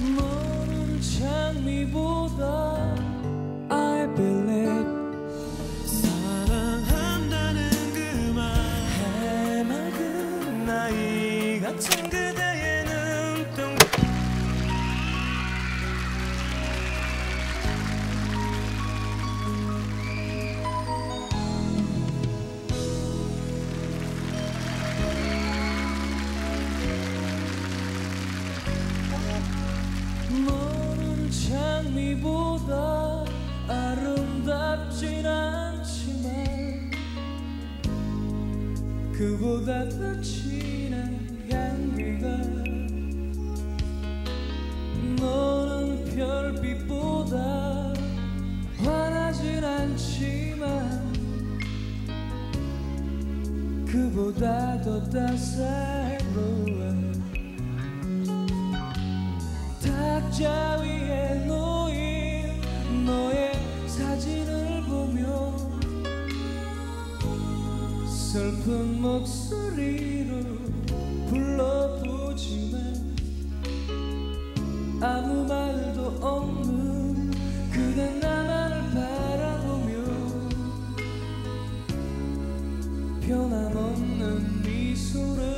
너는 장미보 장미보다 아름답진 않지만 그보다 더 진한 향기가 너는 별빛보다 환하진 않지만 그보다 더 따사로워 탁자 위에 놓인 너의 사진을 보며 슬픈 목소리로 불러보지만 아무 말도 없는 그대 나만을 바라보며 변함없는 미소를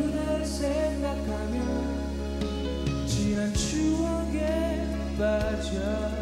추억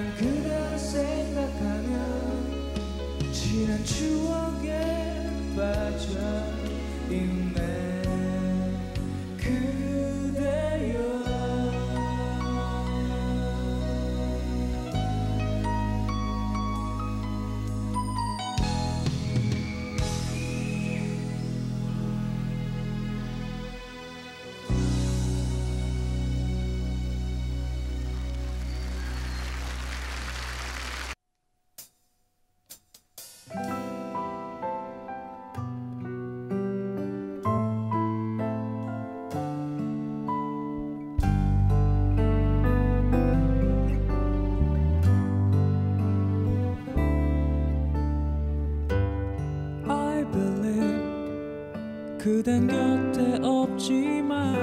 그댄 곁에 없지만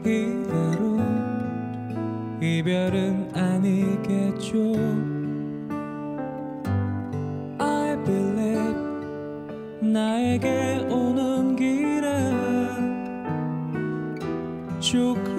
이대로 이별은 아니겠죠. I believe 나에게 오는 길에 쭉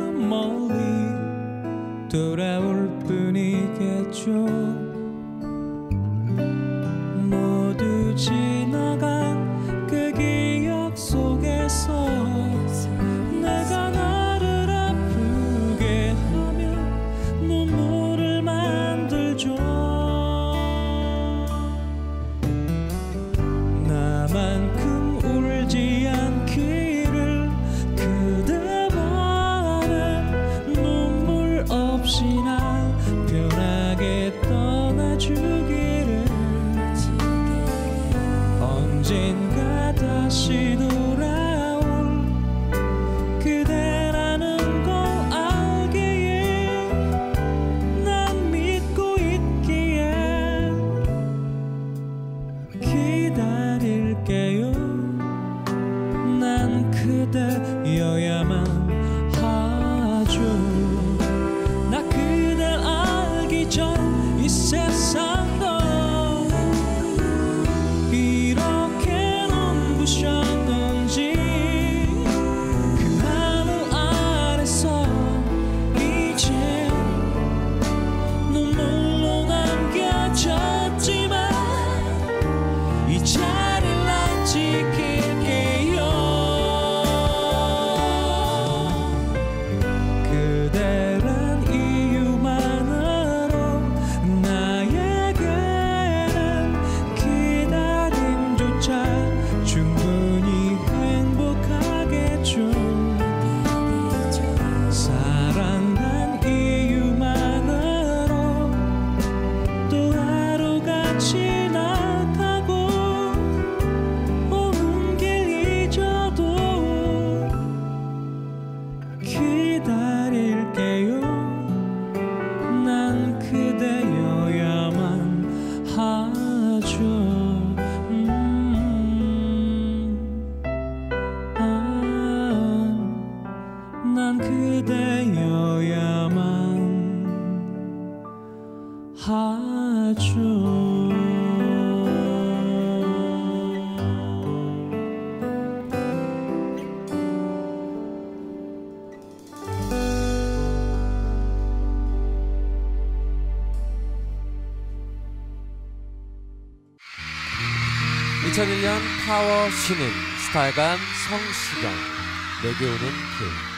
2001년 파워 신인 스타간 성시경 내게 오는 길.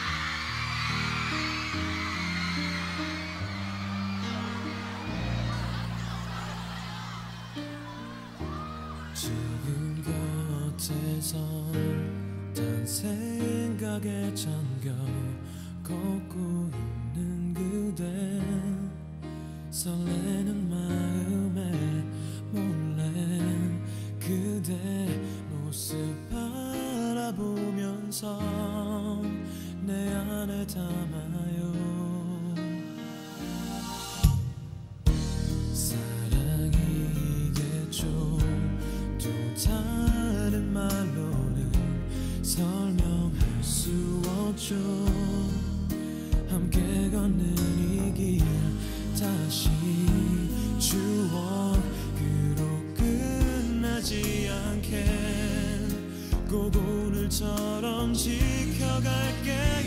다시 그로 끝나지 않게 꼭 오늘처럼 지켜갈게.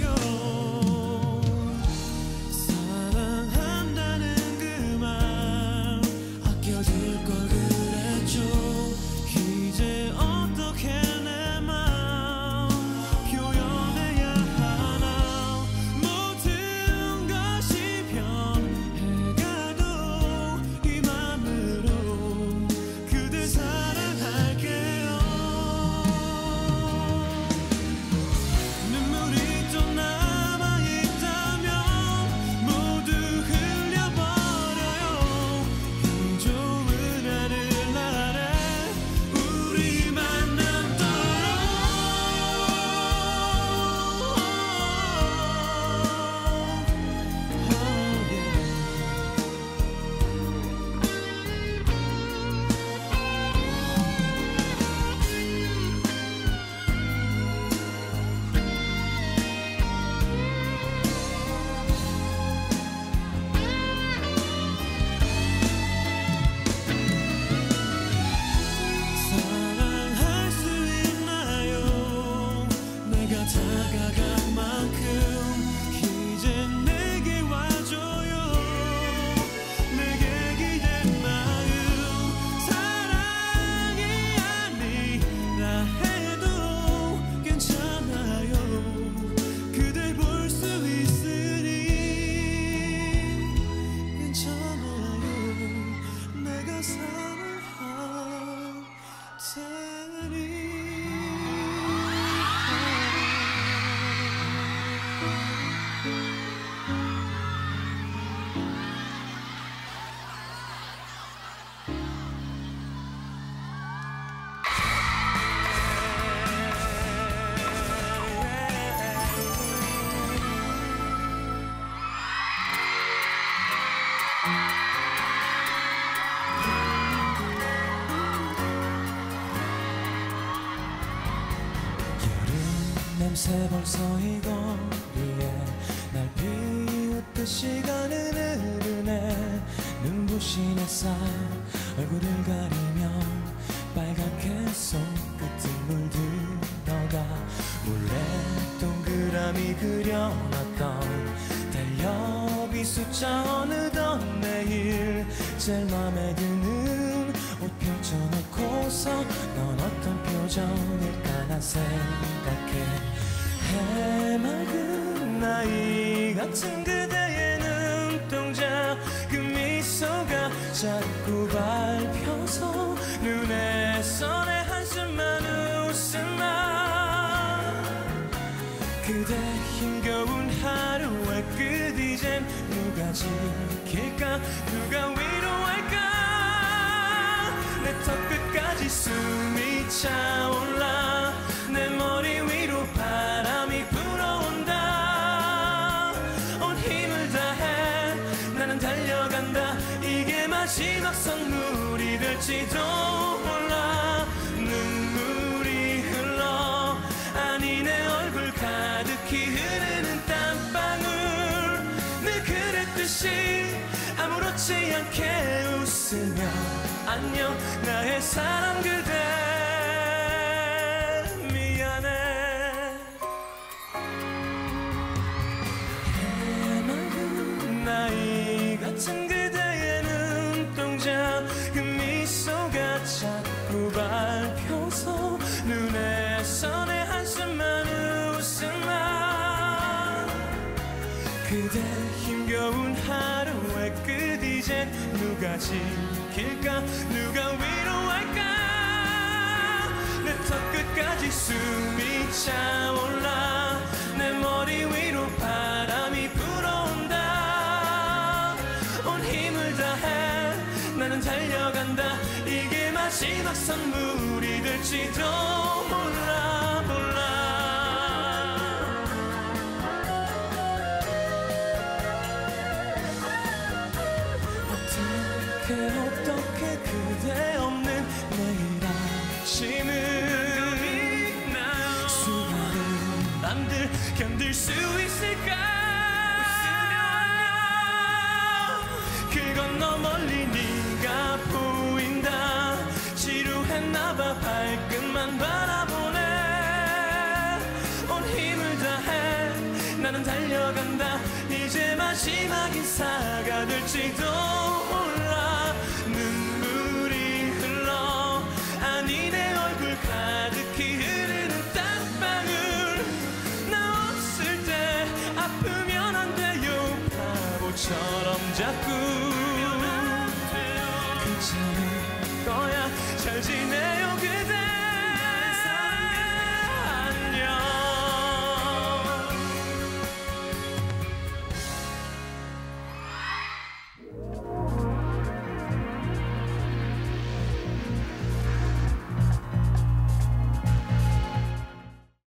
괜찮으 의 냄새 벌써 이 거리에 날 비웃듯 시간은 흐르네. 눈부신 햇살 얼굴을 가리면 빨갛게 손끝을 물들어가 몰래 동그라미 그려놨던 달력이 숫자 어느덧 내일 제일 맘에 드는 옷 펼쳐놓고서 넌 어떤 표정일까 난 생각해 해맑은 나이 같은 그대의 눈동자 그 미소가 자꾸 밟혀서 눈에 선의 한숨만 웃음아. 그대 힘겨운 하루의 끝 이젠 누가 지킬까? 누가 위로할까? 내 턱 끝까지 숨이 차올라. 내 머리 위로 바 아무렇지 않게 웃으며. 안녕 나의 사랑 그대 눈에 선의 한숨만 웃음아. 그대 힘겨운 하루의 끝 이젠 누가 지킬까? 누가 위로할까? 내 턱 끝까지 숨이 차올라. 내 머리 위로 바 달려간다. 이게 마지막 선물이 될지도 몰라 몰라. 어떻게 어떻게 그대 없는 내일 아침을 수많은 밤들 견딜 수 있을까 달려간다. 이제 마지막 인사가 될지도 몰라. 눈물이 흘러 아니 내 얼굴 가득히 흐르는 땀방울 나 없을 때 아프면 안 돼요. 바보처럼 자꾸. 괜찮을 거야. 잘 그대